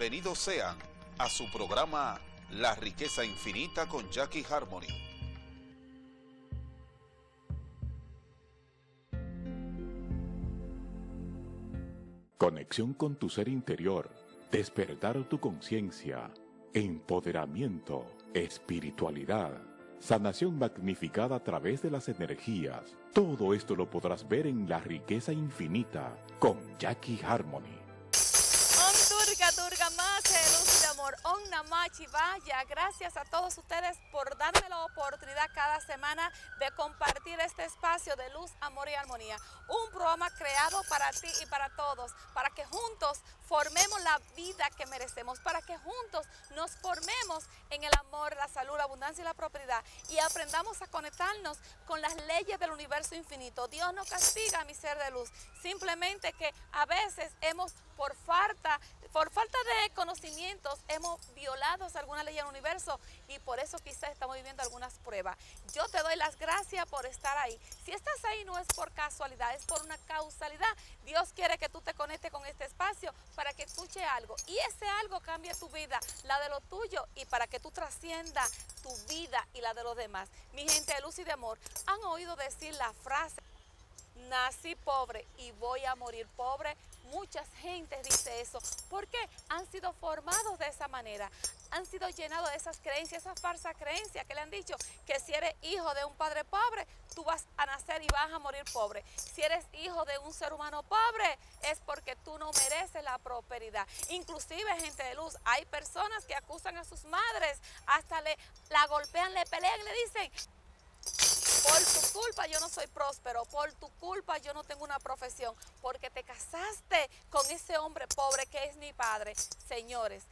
Bienvenidos sean a su programa La riqueza infinita con Jackie Harmony. Conexión con tu ser interior, despertar tu conciencia, empoderamiento, espiritualidad, sanación magnificada a través de las energías. Todo esto lo podrás ver en La riqueza infinita con Jackie Harmony. Om Namah Vaya. Gracias a todos ustedes por darme la oportunidad cada semana de compartir este espacio de luz, amor y armonía. Un programa creado para ti y para todos, para que juntos formemos la vida que merecemos, para que juntos nos formemos en el amor, la salud, la abundancia y la propiedad y aprendamos a conectarnos con las leyes del universo infinito. Dios no castiga a mi ser de luz, simplemente que a veces hemos por falta, por falta de conocimientos, hemos violado alguna ley del universo y por eso quizás estamos viviendo algunas pruebas. Yo te doy las gracias por estar ahí. Si estás ahí no es por casualidad, es por una causalidad. Dios quiere que tú te conectes con este espacio para que escuche algo y ese algo cambie tu vida, la de lo tuyo y para que tú trasciendas tu vida y la de los demás. Mi gente de luz y de amor, han oído decir la frase nací pobre y voy a morir pobre. Muchas gentes dice eso. porque Han sido formados de esa manera. Han sido llenados de esas creencias, esa falsa creencia que le han dicho que si eres hijo de un padre pobre, tú vas a nacer y vas a morir pobre. Si eres hijo de un ser humano pobre, es porque tú no mereces la prosperidad. Inclusive, gente de luz, hay personas que acusan a sus madres, hasta le la golpean, le pelean, le dicen, por tu culpa yo no soy próspero, por tu culpa yo no tengo una profesión, porque te casaste con ese hombre pobre que es mi padre. Señores,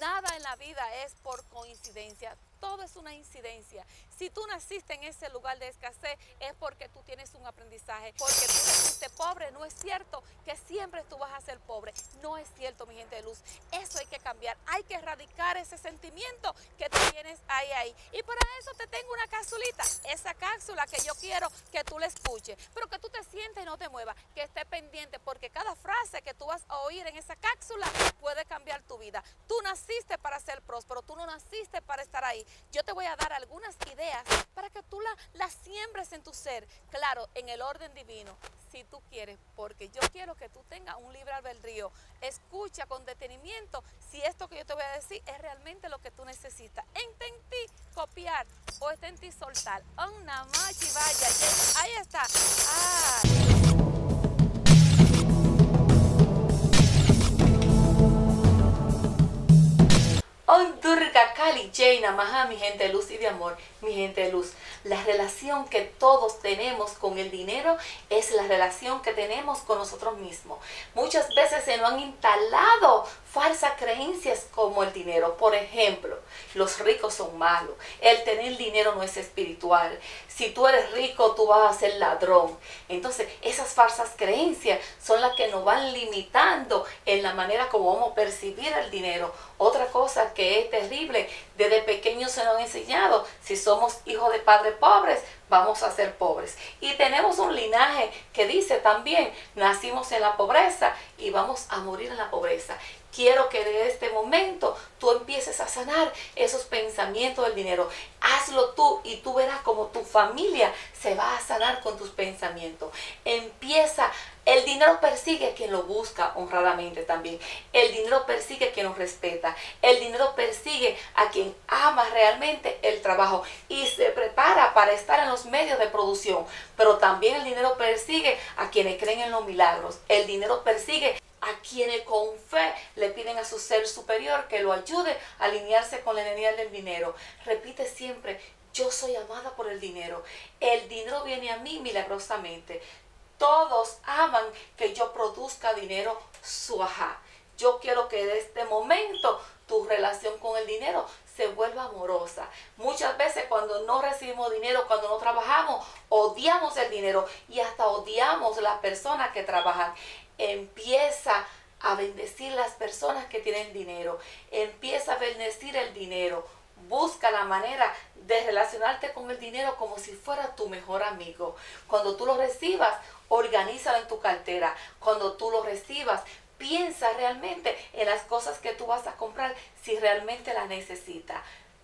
nada en la vida es por coincidencia todo es una incidencia. Si tú naciste en ese lugar de escasez es porque tú tienes un aprendizaje, porque tú naciste pobre. No es cierto que siempre tú vas a ser pobre. No es cierto, mi gente de luz. Eso hay que cambiar. Hay que erradicar ese sentimiento que tú tienes ahí, ahí. Y para eso te tengo una cápsulita. Esa cápsula que yo quiero que tú la escuches, pero que tú te sientes y no te muevas, que esté pendiente, porque cada frase que tú vas a oír en esa cápsula puede cambiar tu vida. Tú naciste para ser próspero, tú no naciste para estar ahí. Yo te voy a dar algunas ideas para que tú las la siembres en tu ser, claro, en el orden divino, si tú quieres, porque yo quiero que tú tengas un libre albedrío. Escucha con detenimiento si esto que yo te voy a decir es realmente lo que tú necesitas. Está en ti copiar o está en ti soltar. Ahí está. Om Durga Kali Jaina Maha, mi gente de luz y de amor, mi gente de luz. La relación que todos tenemos con el dinero es la relación que tenemos con nosotros mismos. Muchas veces se nos han instalado falsas creencias como el dinero. Por ejemplo, los ricos son malos. El tener dinero no es espiritual. Si tú eres rico, tú vas a ser ladrón. Entonces, esas falsas creencias son las que nos van limitando en la manera como vamos a percibir el dinero. Otra cosa que es terrible, desde pequeños se nos han enseñado, si somos hijos de padres pobres, vamos a ser pobres. Y tenemos un linaje que dice también, nacimos en la pobreza y vamos a morir en la pobreza. Quiero que de este momento tú empieces a sanar esos pensamientos del dinero. Hazlo tú y tú verás como tu familia se va a sanar con tus pensamientos. Empieza el dinero persigue a quien lo busca honradamente también. El dinero persigue a quien nos respeta. El dinero persigue a quien ama realmente el trabajo y se prepara para estar en los medios de producción. Pero también el dinero persigue a quienes creen en los milagros. El dinero persigue a quienes con fe le piden a su ser superior que lo ayude a alinearse con la energía del dinero. Repite siempre, yo soy amada por el dinero. El dinero viene a mí milagrosamente. Todos aman que yo produzca dinero suaja. Yo quiero que de este momento tu relación con el dinero se vuelva amorosa. Muchas veces cuando no recibimos dinero, cuando no trabajamos, odiamos el dinero y hasta odiamos las personas que trabajan empieza a bendecir las personas que tienen dinero, empieza a bendecir el dinero, busca la manera de relacionarte con el dinero como si fuera tu mejor amigo. Cuando tú lo recibas, organízalo en tu cartera. Cuando tú lo recibas, Piensa realmente en las cosas que tú vas a comprar si realmente las necesitas.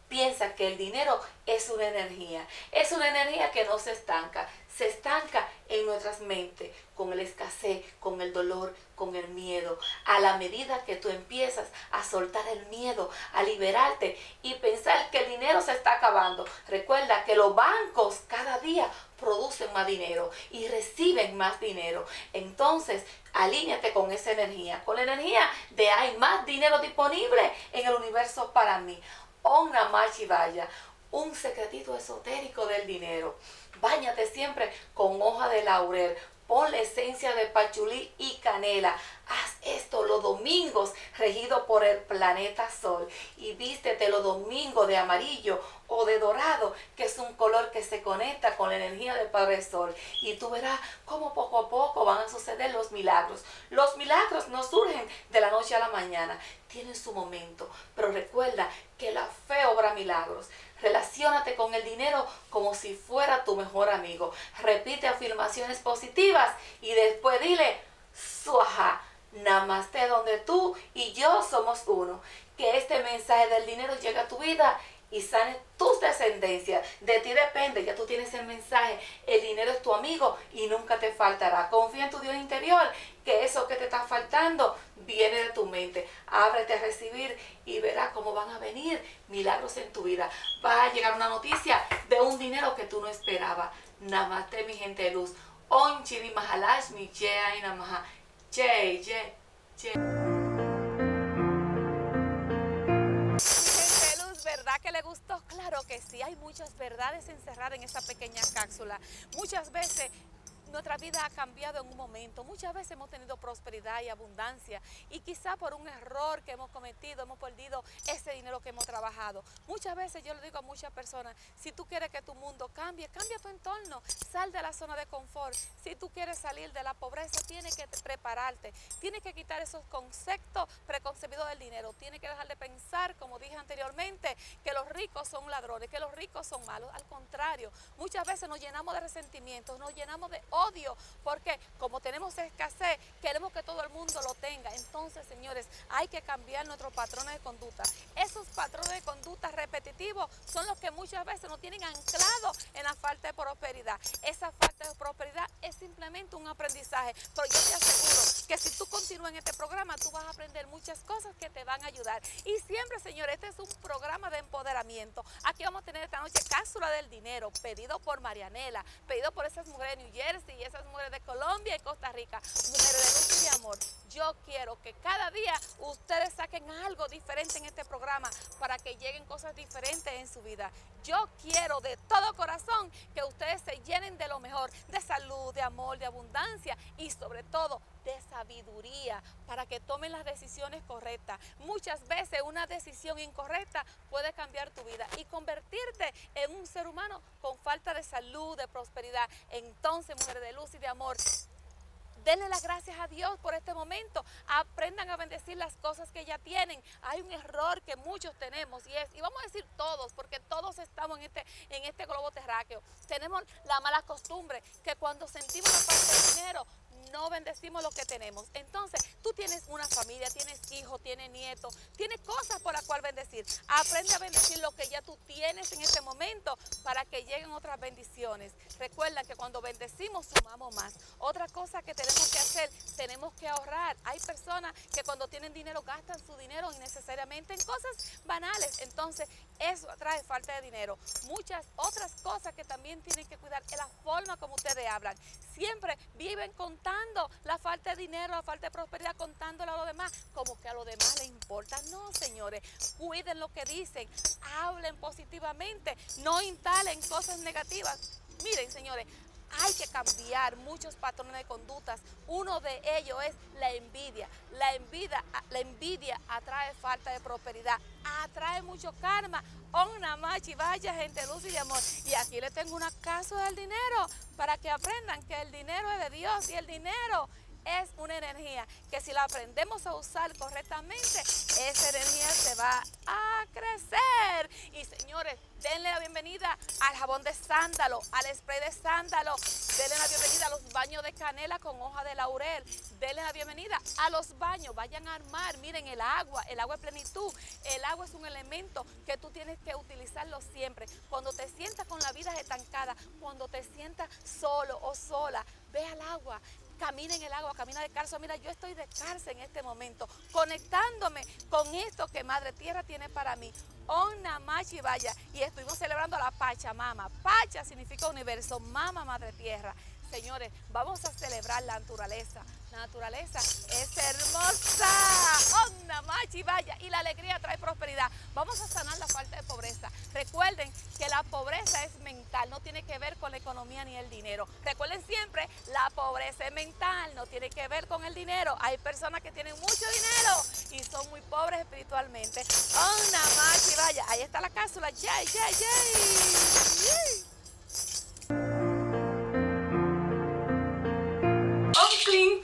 Piensa que el dinero es una energía, es una energía que no se estanca, se estanca en nuestras mentes con el escasez, con el dolor, con el miedo. A la medida que tú empiezas a soltar el miedo, a liberarte y pensar que el dinero se está acabando. Recuerda que los bancos cada día producen más dinero y reciben más dinero. Entonces, alíñate con esa energía, con la energía de hay más dinero disponible en el universo para mí. Om Namah Shivaya, un secretito esotérico del dinero. Báñate siempre con hoja de laurel. Ponle esencia de pachulí y canela. Haz esto los domingos regido por el planeta Sol. Y vístete los domingos de amarillo o de dorado, que es un color que se conecta con la energía del Padre Sol. Y tú verás cómo poco a poco van a suceder los milagros. Los milagros no surgen de la noche a la mañana, tienen su momento. Pero recuerda que la fe obra milagros. Relaciónate con el dinero como si fuera tu mejor amigo. Repite afirmaciones positivas y después dile, suaja, namaste donde tú y yo somos uno. Que este mensaje del dinero llegue a tu vida y sane tus descendencias. De ti depende, ya tú tienes el mensaje. El dinero es tu amigo y nunca te faltará. Confía en tu Dios interior, que eso que te está faltando viene de tu mente. Ábrete a recibir y verás cómo van a venir milagros en tu vida. Va a llegar una noticia de un dinero que tú no esperabas. Namaste, mi gente de luz. On Chidi Mahalashmi, Che Namaha. Che, che, che. que le gustó? Claro que sí, hay muchas verdades encerradas en esa pequeña cápsula. Muchas veces nuestra vida ha cambiado en un momento. Muchas veces hemos tenido prosperidad y abundancia y quizá por un error que hemos cometido hemos perdido ese dinero que hemos trabajado. Muchas veces yo le digo a muchas personas, si tú quieres que tu mundo cambie, cambia tu entorno, sal de la zona de confort. Si tú quieres salir de la pobreza, tienes que prepararte, tienes que quitar esos conceptos preconcebidos del dinero, tienes que dejar de pensar, como dije anteriormente, que los ricos son ladrones, que los ricos son malos. Al contrario, muchas veces nos llenamos de resentimientos, nos llenamos de odio, porque como tenemos escasez, queremos que todo el mundo lo tenga. Entonces, señores, hay que cambiar nuestros patrones de conducta. Esos patrones de conducta repetitivos son los que muchas veces nos tienen anclado en la falta de prosperidad. Esa falta de prosperidad es simplemente un aprendizaje, pero yo te aseguro que si tú continúas en este programa, tú vas a aprender muchas cosas que te van a ayudar. Y siempre, señores, este es un programa de empoderamiento. Aquí vamos a tener esta noche cápsula del dinero, pedido por Marianela, pedido por esas mujeres de New Jersey y esas mujeres de Colombia y Costa Rica, mujeres de luz y de amor. Yo quiero que cada día ustedes saquen algo diferente en este programa para que lleguen cosas diferentes en su vida. Yo quiero de todo corazón que ustedes se llenen de lo mejor, de salud, de amor, de abundancia y sobre todo de sabiduría para que tomen las decisiones correctas. Muchas veces una decisión incorrecta puede cambiar tu vida y convertirte en un ser humano con falta de salud, de prosperidad. Entonces, mujer de luz y de amor, denle las gracias a Dios por este momento. Aprendan a bendecir las cosas que ya tienen. Hay un error que muchos tenemos y es, y vamos a decir todos, porque todos estamos en este, en este globo terráqueo. Tenemos la mala costumbre que cuando sentimos la falta de dinero, no bendecimos lo que tenemos. Entonces, tú tienes una familia, tienes hijos, tienes nietos, tienes cosas por las cuales bendecir. Aprende a bendecir lo que ya tú tienes en este momento para que lleguen otras bendiciones. Recuerda que cuando bendecimos sumamos más. Otra cosa que tenemos que hacer, tenemos que ahorrar. Hay personas que cuando tienen dinero gastan su dinero innecesariamente en cosas banales. Entonces, eso trae falta de dinero. Muchas otras cosas que también tienen que cuidar es la forma como ustedes hablan. Siempre viven contando la falta de dinero, la falta de prosperidad, contándolo a los demás, como que a los demás les importa. No, señores, cuiden lo que dicen, hablen positivamente, no instalen cosas negativas. Miren, señores, hay que cambiar muchos patrones de conductas. Uno de ellos es la envidia. La envidia, la envidia atrae falta de prosperidad, atrae mucho karma. Onna machi, vaya gente luz y amor. Y aquí le tengo una casa del dinero para que aprendan que el dinero es de Dios y el dinero es una energía que si la aprendemos a usar correctamente, esa energía se va a crecer. Y señores, denle la bienvenida al jabón de sándalo, al spray de sándalo, denle la bienvenida a los baños de canela con hoja de laurel, denle la bienvenida a los baños, vayan a armar, miren el agua, el agua es plenitud, el agua es un elemento que tú tienes que utilizarlo siempre. Cuando te sientas con la vida estancada, cuando te sientas solo o sola, ve al agua, camina en el agua, camina de calzo. Mira, yo estoy de cárcel en este momento, conectándome con esto que Madre Tierra tiene para mí. Onna Machi Vaya. Y estuvimos celebrando la Pachamama. Pacha significa universo, Mama Madre Tierra. Señores, vamos a celebrar la naturaleza. La naturaleza es hermosa. Onda machi vaya. Y la alegría trae prosperidad. Vamos a sanar la falta de pobreza. Recuerden que la pobreza es mental, no tiene que ver con la economía ni el dinero. Recuerden siempre, la pobreza es mental, no tiene que ver con el dinero. Hay personas que tienen mucho dinero y son muy pobres espiritualmente. Onda machi vaya. Ahí está la cápsula. Yay, yay, yay. clean,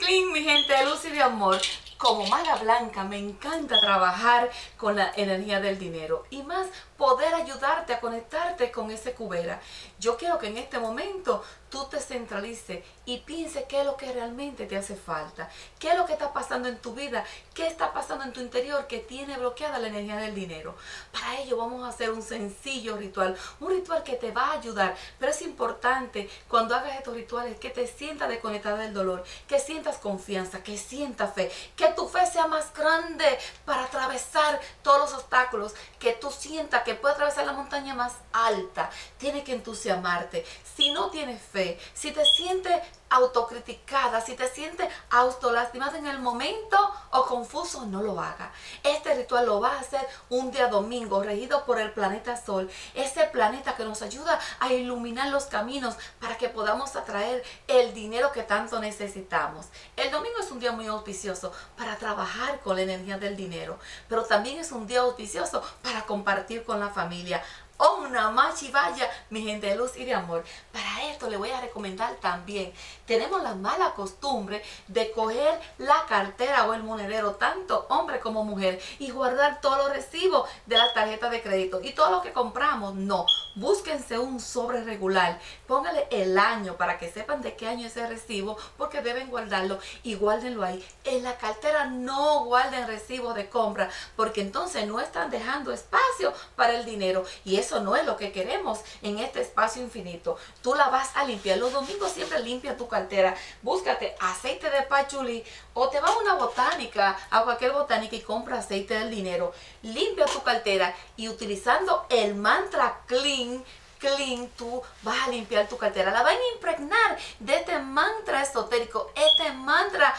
mi gente de luz y de amor. Como mala blanca me encanta trabajar con la energía del dinero y más poder ayudarte a conectarte con ese cubera. Yo quiero que en este momento tú te centralices y pienses qué es lo que realmente te hace falta, qué es lo que está pasando en tu vida, qué está pasando en tu interior que tiene bloqueada la energía del dinero. Para ello vamos a hacer un sencillo ritual, un ritual que te va a ayudar, pero es importante cuando hagas estos rituales que te sientas desconectada del dolor, que sientas confianza, que sientas fe, que tu fe sea más grande para atravesar todos los obstáculos, que tú sientas que puede atravesar la montaña más alta, tiene que entusiasmarte. Si no tienes fe, si te sientes autocriticada, si te sientes autolastimada en el momento o confuso, no lo haga. Este ritual lo va a hacer un día domingo, regido por el planeta Sol, ese planeta que nos ayuda a iluminar los caminos para que podamos atraer el dinero que tanto necesitamos. El domingo es un día muy auspicioso para trabajar con la energía del dinero, pero también es un día auspicioso para compartir con la familia. Oh, una vaya, mi gente de luz y de amor. Para esto le voy a recomendar también. Tenemos la mala costumbre de coger la cartera o el monedero, tanto hombre como mujer, y guardar todos los recibos de la tarjeta de crédito. Y todo lo que compramos, no. Búsquense un sobre regular. Póngale el año para que sepan de qué año es el recibo, porque deben guardarlo y guárdenlo ahí. En la cartera no guarden recibos de compra, porque entonces no están dejando espacio para el dinero. Y eso no es lo que queremos en este espacio infinito. Tú la vas a limpiar. Los domingos siempre limpia tu cartera. Búscate aceite de pachuli o te vas a una botánica, a cualquier botánica y compra aceite del dinero. Limpia tu cartera y utilizando el mantra clean clean, tú vas a limpiar tu cartera. La van a impregnar de este mantra esotérico, este mantra,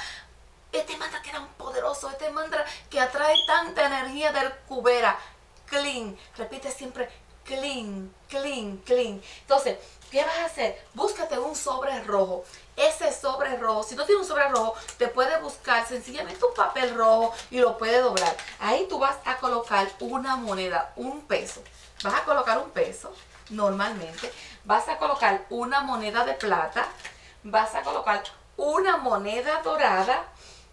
este mantra que un poderoso, este mantra que atrae tanta energía del cubera. Clean, repite siempre clean, clean, clean. Entonces, ¿qué vas a hacer? Búscate un sobre rojo. Ese sobre rojo, si no tienes un sobre rojo, te puedes buscar sencillamente un papel rojo y lo puedes doblar. Ahí tú vas a colocar una moneda, un peso. Vas a colocar un peso, normalmente. Vas a colocar una moneda de plata. Vas a colocar una moneda dorada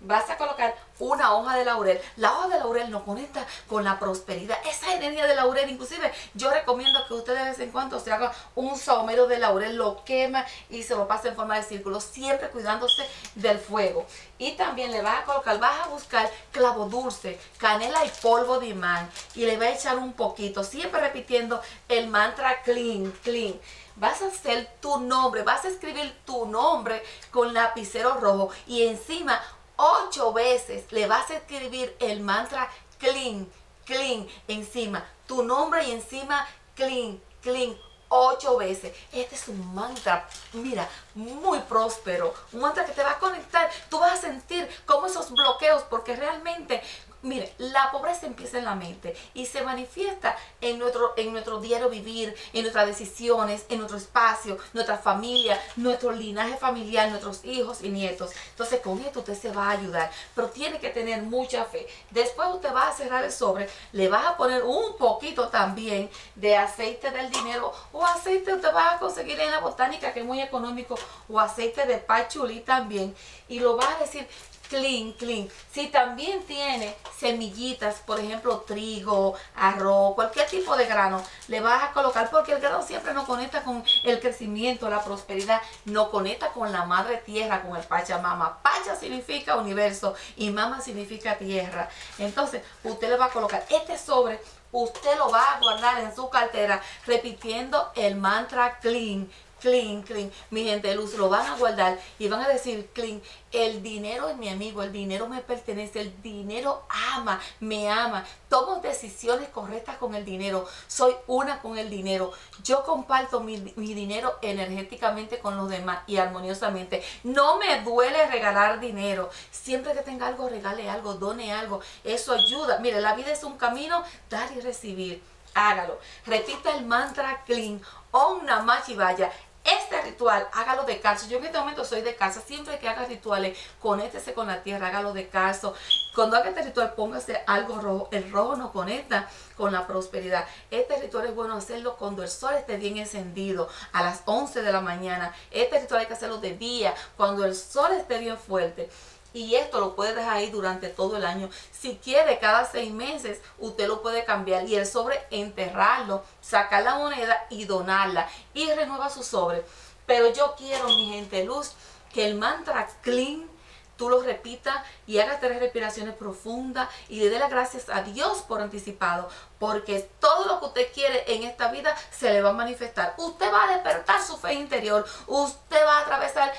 vas a colocar una hoja de laurel. La hoja de laurel nos conecta con la prosperidad. Esa energía de laurel, inclusive yo recomiendo que usted de vez en cuando se haga un saumero de laurel, lo quema y se lo pase en forma de círculo, siempre cuidándose del fuego. Y también le vas a colocar, vas a buscar clavo dulce, canela y polvo de imán y le va a echar un poquito, siempre repitiendo el mantra clean, clean vas a hacer tu nombre, vas a escribir tu nombre con lapicero rojo y encima ocho veces le vas a escribir el mantra clean, clean encima, tu nombre y encima clean, clean, ocho veces. Este es un mantra, mira, muy próspero. Un mantra que te va a conectar. Tú vas a sentir como esos bloqueos, porque realmente Mire, la pobreza empieza en la mente y se manifiesta en nuestro, en nuestro diario vivir, en nuestras decisiones, en nuestro espacio, nuestra familia, nuestro linaje familiar, nuestros hijos y nietos. Entonces con esto usted se va a ayudar, pero tiene que tener mucha fe. Después usted va a cerrar el sobre, le va a poner un poquito también de aceite del dinero o aceite usted va a conseguir en la botánica que es muy económico o aceite de pachuli también y lo va a decir clean, clean. Si también tiene semillitas, por ejemplo, trigo, arroz, cualquier tipo de grano, le vas a colocar porque el grano siempre no conecta con el crecimiento, la prosperidad, no conecta con la madre tierra, con el Pachamama. Pacha significa universo y mama significa tierra. Entonces, usted le va a colocar este sobre usted lo va a guardar en su cartera repitiendo el mantra clean, clean, clean. Mi gente de luz lo van a guardar y van a decir clean. El dinero es mi amigo, el dinero me pertenece, el dinero ama, me ama. Tomo decisiones correctas con el dinero. Soy una con el dinero. Yo comparto mi, mi dinero energéticamente con los demás y armoniosamente. No me duele regalar dinero. Siempre que tenga algo, regale algo, done algo. Eso ayuda. Mire, la vida es un camino, dar y recibir hágalo. Repita el mantra clean, Om Namah Shivaya. Este ritual, hágalo de caso. Yo en este momento soy de casa. Siempre que haga rituales, conéctese con la tierra, hágalo de caso. Cuando haga este ritual, póngase algo rojo. El rojo no conecta con la prosperidad. Este ritual es bueno hacerlo cuando el sol esté bien encendido, a las 11 de la mañana. Este ritual hay que hacerlo de día, cuando el sol esté bien fuerte y esto lo puede dejar ahí durante todo el año. Si quiere, cada seis meses usted lo puede cambiar y el sobre enterrarlo, sacar la moneda y donarla y renueva su sobre. Pero yo quiero, mi gente luz, que el mantra clean tú lo repitas y hagas tres respiraciones profundas y le dé las gracias a Dios por anticipado, porque todo lo que usted quiere en esta vida se le va a manifestar. Usted va a despertar su fe interior, usted va a atravesar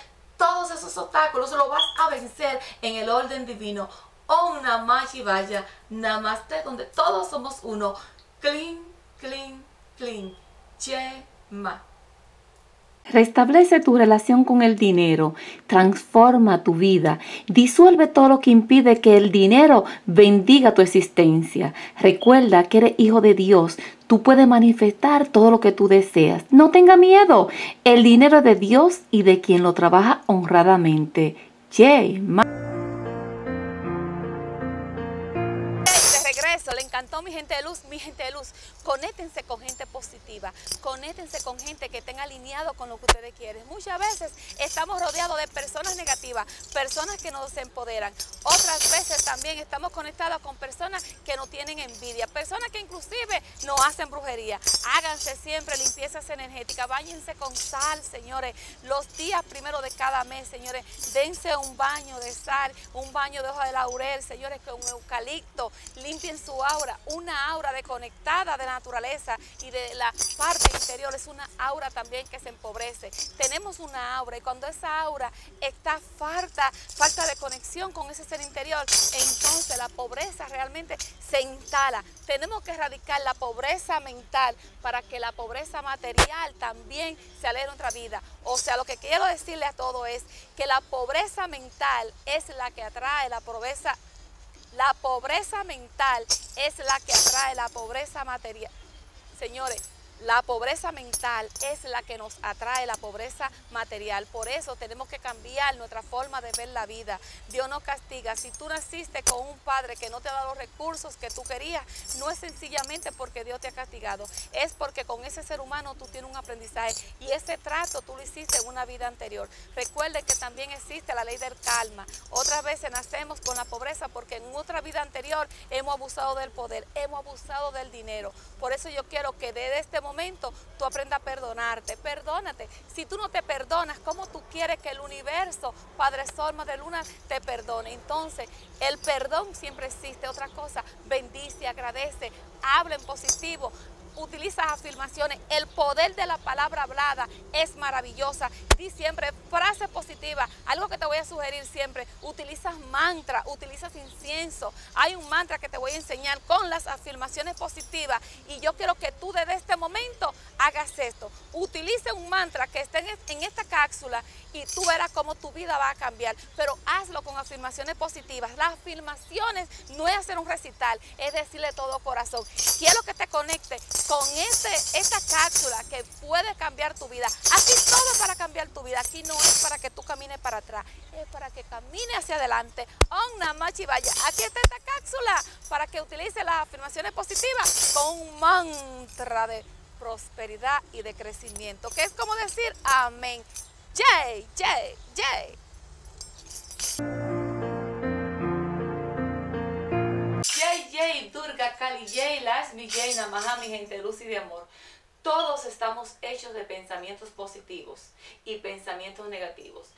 esos obstáculos lo vas a vencer en el orden divino. Om Namah Shivaya, Namaste, donde todos somos uno. Clean, clean, clean. Ma. Restablece tu relación con el dinero, transforma tu vida, disuelve todo lo que impide que el dinero bendiga tu existencia. Recuerda que eres hijo de Dios, tú puedes manifestar todo lo que tú deseas. No tenga miedo, el dinero es de Dios y de quien lo trabaja honradamente. le encantó mi gente de luz, mi gente de luz. Conéctense con gente positiva, conéctense con gente que estén alineado con lo que ustedes quieren. Muchas veces estamos rodeados de personas negativas, personas que nos empoderan. Otras veces también estamos conectados con personas que no tienen envidia, personas que inclusive no hacen brujería. Háganse siempre limpiezas energéticas, bañense con sal, señores. Los días primero de cada mes, señores, dense un baño de sal, un baño de hoja de laurel, señores, con eucalipto, limpien su aura, una aura de conectada de la naturaleza y de la parte interior, es una aura también que se empobrece. Tenemos una aura y cuando esa aura está falta, falta de conexión con ese ser interior, entonces la pobreza realmente se instala. Tenemos que erradicar la pobreza mental para que la pobreza material también se aleje nuestra vida. O sea, lo que quiero decirle a todo es que la pobreza mental es la que atrae la pobreza la pobreza mental es la que atrae la pobreza material. Señores, la pobreza mental es la que nos atrae la pobreza material. Por eso tenemos que cambiar nuestra forma de ver la vida. Dios no castiga. Si tú naciste con un padre que no te ha dado los recursos que tú querías, no es sencillamente porque Dios te ha castigado. Es porque con ese ser humano tú tienes un aprendizaje y ese trato tú lo hiciste en una vida anterior. Recuerde que también existe la ley del calma. Otras veces nacemos con la pobreza porque en otra vida anterior hemos abusado del poder, hemos abusado del dinero. Por eso yo quiero que desde este momento tú aprendas a perdonarte. Perdónate. Si tú no te perdonas, ¿cómo tú quieres que el universo, Padre Sol, Madre Luna, te perdone? Entonces, el perdón siempre existe. Otra cosa, bendice, agradece, habla en positivo, utilizas afirmaciones, el poder de la palabra hablada es maravillosa. Di siempre frase positiva. Algo que te voy a sugerir siempre, utilizas mantra, utilizas incienso. Hay un mantra que te voy a enseñar con las afirmaciones positivas y yo quiero que tú desde este momento hagas esto. Utilice un mantra que esté en esta cápsula y tú verás cómo tu vida va a cambiar. Pero hazlo con afirmaciones positivas. Las afirmaciones no es hacer un recital, es decirle todo corazón. Quiero que te conecte con este, esta cápsula que puede cambiar tu vida. Aquí todo para cambiar tu vida. Aquí no es para que tú camines para atrás, es para que camine hacia adelante. Om Namah Vaya. Aquí está esta cápsula para que utilice las afirmaciones positivas con un mantra de prosperidad y de crecimiento, que es como decir amén. Jay, Jay, Jay. Jay, Durga, Kali, Jay, Namaha, mi gente luz y de amor. Todos estamos hechos de pensamientos positivos y pensamientos negativos.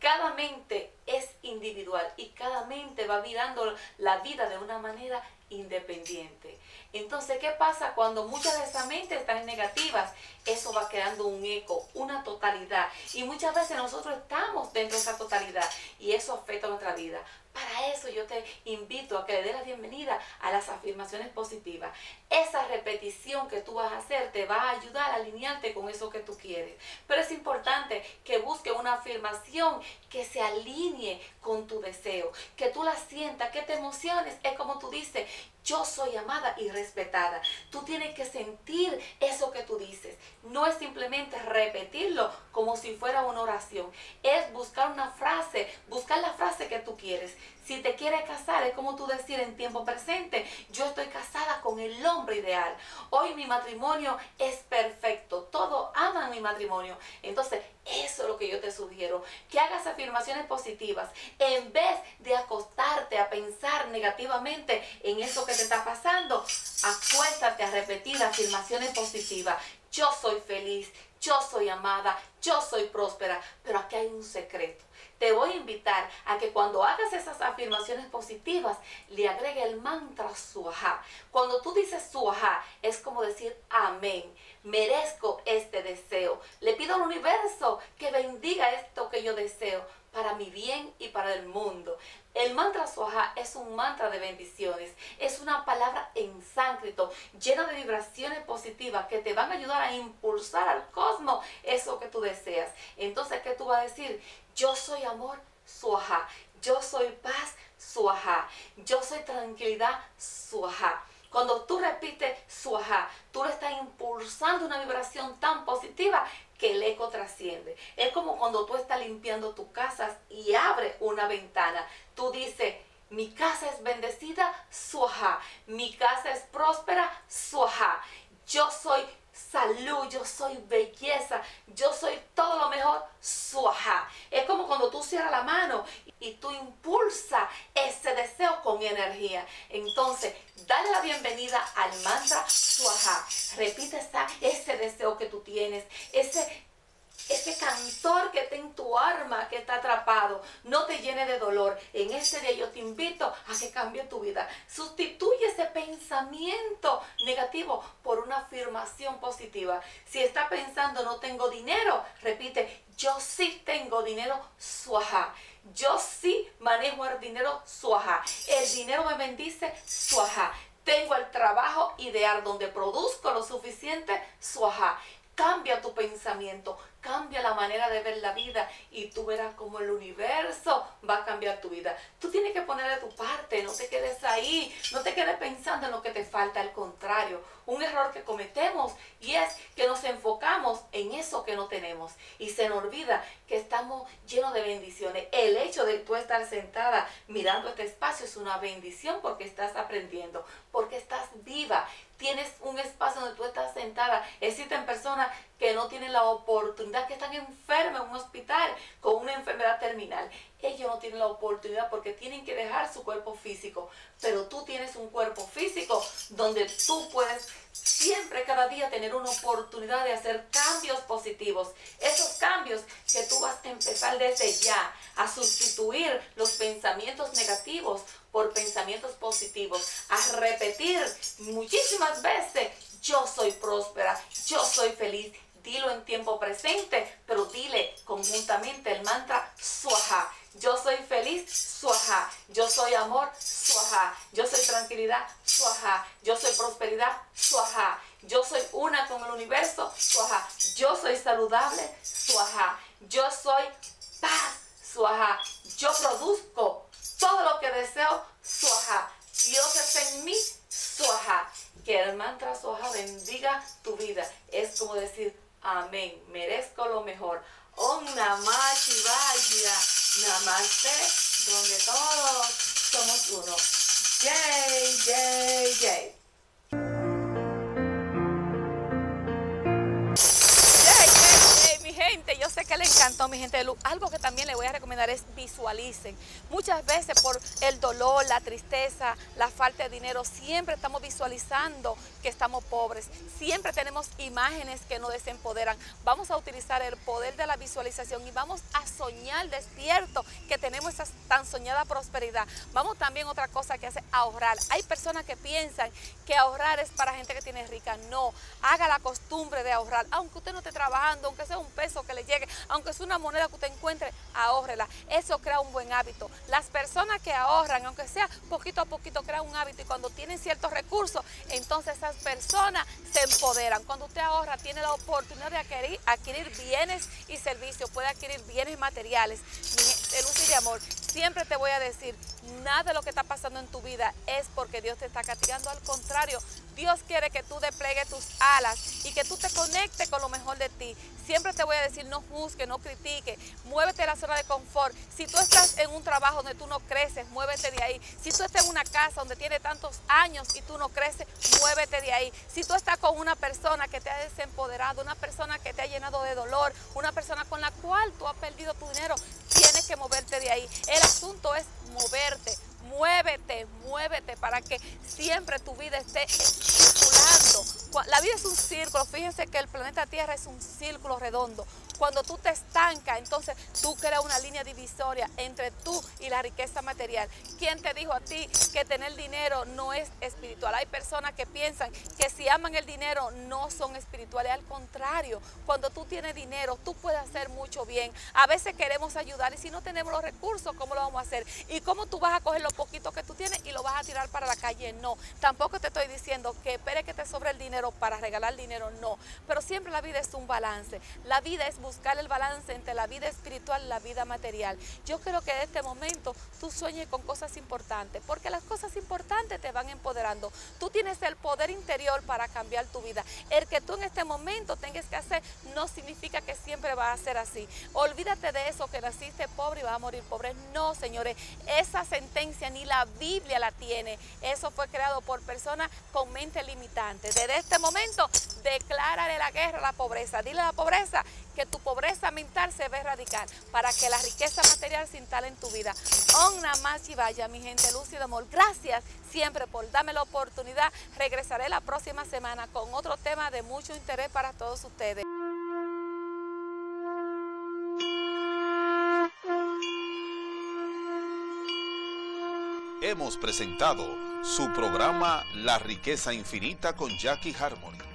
Cada mente es individual y cada mente va mirando la vida de una manera independiente. Entonces, ¿qué pasa cuando muchas de esas mentes están negativas? Eso va creando un eco, una totalidad. Y muchas veces nosotros estamos dentro de esa totalidad y eso afecta nuestra vida. Para eso yo te invito a que le des la bienvenida a las afirmaciones positivas. Esa repetición que tú vas a hacer te va a ayudar a alinearte con eso que tú quieres. Pero es importante que busques una afirmación que se alinee con tu deseo, que tú la sientas, que te emociones. Es como tú dices, yo soy amada y respetada. Tú tienes que sentir eso que tú dices. No es simplemente repetirlo como si fuera una oración. Es buscar una frase, buscar la frase que tú quieres. Si te quieres casar, es como tú decir en tiempo presente, yo estoy casada el hombre ideal. Hoy mi matrimonio es perfecto. Todos aman mi matrimonio. Entonces, eso es lo que yo te sugiero. Que hagas afirmaciones positivas. En vez de acostarte a pensar negativamente en eso que te está pasando, acuéstate a repetir afirmaciones positivas. Yo soy feliz, yo soy amada, yo soy próspera. Pero aquí hay un secreto te voy a invitar a que cuando hagas esas afirmaciones positivas, le agregue el mantra suaha. Cuando tú dices suaha, es como decir amén. Merezco este deseo. Le pido al universo que bendiga esto que yo deseo para mi bien y para el mundo. El mantra Swaha es un mantra de bendiciones, es una palabra en sánscrito llena de vibraciones positivas que te van a ayudar a impulsar al cosmos eso que tú deseas. Entonces, ¿qué tú vas a decir? Yo soy amor, Swaha. Yo soy paz, Swaha. Yo soy tranquilidad, Swaha. Cuando tú repites Swaha, tú le estás impulsando una vibración tan positiva que el eco trasciende. Es como cuando tú estás limpiando tu casa y abre una ventana. Tú dices, mi casa es bendecida, Swaha. Mi casa es próspera, Swaha. Yo soy salud, yo soy belleza, yo soy todo lo mejor, suaja. Es como cuando tú cierras la mano y tú impulsa ese deseo con energía. Entonces, dale la bienvenida al mantra suaja. Repite ese deseo que tú tienes, ese ese cantor que está en tu arma, que está atrapado, no te llene de dolor. En este día yo te invito a que cambie tu vida. Sustituye ese pensamiento negativo por una afirmación positiva. Si está pensando no tengo dinero, repite, yo sí tengo dinero, suaja. Yo sí manejo el dinero, suaja. El dinero me bendice, suaja. Tengo el trabajo ideal donde produzco lo suficiente, suaja. Cambia tu pensamiento, cambia la manera de ver la vida y tú verás cómo el universo va a cambiar tu vida. Tú tienes que ponerle tu parte, no te quedes ahí, no te quedes pensando en lo que te falta, al contrario, un error que cometemos y es que nos enfocamos en eso que no tenemos y se nos olvida que estamos llenos de bendiciones. El hecho de tú estar sentada mirando este espacio es una bendición porque estás aprendiendo, porque estás viva, tienes un espacio donde tú estás sentada. Existen personas que no tienen la oportunidad, que están enfermas en un hospital enfermedad terminal. Ellos no tienen la oportunidad porque tienen que dejar su cuerpo físico. Pero tú tienes un cuerpo físico donde tú puedes siempre, cada día, tener una oportunidad de hacer cambios positivos. Esos cambios que tú vas a empezar desde ya a sustituir los pensamientos negativos por pensamientos positivos, a repetir muchísimas veces, yo soy próspera, yo soy feliz, dilo en tiempo presente, pero dile conjuntamente el mantra Swaha. Yo soy feliz, Swaha. Yo soy amor, Swaha. Yo soy tranquilidad, Swaha. Yo soy prosperidad, Swaha. Yo soy una con el universo, suaja. Yo soy saludable, suaja. Yo soy paz, suaja. Yo produzco todo lo que deseo, suaja. Dios está en mí, suaja. Que el mantra suaja bendiga tu vida. Es como decir, amén, merezco lo mejor. Om Namah Shivaya, Namaste, donde todos somos uno. Yay, yay, yay. Que le encantó, mi gente de luz. Algo que también le voy a recomendar es visualicen. Muchas veces por el dolor, la tristeza, la falta de dinero, siempre estamos visualizando que estamos pobres. Siempre tenemos imágenes que nos desempoderan. Vamos a utilizar el poder de la visualización y vamos a soñar despierto que tenemos esa tan soñada prosperidad. Vamos también otra cosa que hace ahorrar. Hay personas que piensan que ahorrar es para gente que tiene rica. No, haga la costumbre de ahorrar. Aunque usted no esté trabajando, aunque sea un peso que le llegue, aunque es una moneda que usted encuentre, ahórrela. Eso crea un buen hábito. Las personas que ahorran, aunque sea poquito a poquito, crean un hábito y cuando tienen ciertos recursos, entonces esas personas se empoderan. Cuando usted ahorra, tiene la oportunidad de adquirir, bienes y servicios, puede adquirir bienes materiales. De luz y de amor, siempre te voy a decir, nada de lo que está pasando en tu vida es porque Dios te está castigando. Al contrario, Dios quiere que tú desplegues tus alas y que tú te conectes con lo mejor de ti. Siempre te voy a decir, no juzgue, no critique, muévete de la zona de confort. Si tú estás en un trabajo donde tú no creces, muévete de ahí. Si tú estás en una casa donde tiene tantos años y tú no creces, muévete de ahí. Si tú estás con una persona que te ha desempoderado, una persona que te ha llenado de dolor, una persona con la cual tú has perdido tu dinero, tienes que moverte de ahí. El asunto es moverte, muévete, muévete para que siempre tu vida esté circulando. La vida es un círculo, fíjense que el planeta Tierra es un círculo redondo. Cuando tú te estancas, entonces tú creas una línea divisoria entre tú y la riqueza material. ¿Quién te dijo a ti que tener dinero no es espiritual? Hay personas que piensan que si aman el dinero no son espirituales. Al contrario, cuando tú tienes dinero, tú puedes hacer mucho bien. A veces queremos ayudar y si no tenemos los recursos, ¿cómo lo vamos a hacer? ¿Y cómo tú vas a coger lo poquito que tú tienes y lo vas a tirar para la calle? No. Tampoco te estoy diciendo que espere que te sobre el dinero para regalar dinero. No. Pero siempre la vida es un balance. La vida es buscar el balance entre la vida espiritual y la vida material. Yo creo que en este momento tú sueñes con cosas importantes, porque las cosas importantes te van empoderando. Tú tienes el poder interior para cambiar tu vida. El que tú en este momento tengas que hacer no significa que siempre va a ser así. Olvídate de eso, que naciste pobre y vas a morir pobre. No, señores, esa sentencia ni la Biblia la tiene. Eso fue creado por personas con mente limitante. Desde este momento, declárale la guerra a la pobreza. Dile a la pobreza que tu pobreza mental se ve radical para que la riqueza material se instale en tu vida. Onna más y vaya, mi gente de amor. Gracias siempre por darme la oportunidad. Regresaré la próxima semana con otro tema de mucho interés para todos ustedes. Hemos presentado su programa La riqueza infinita con Jackie Harmony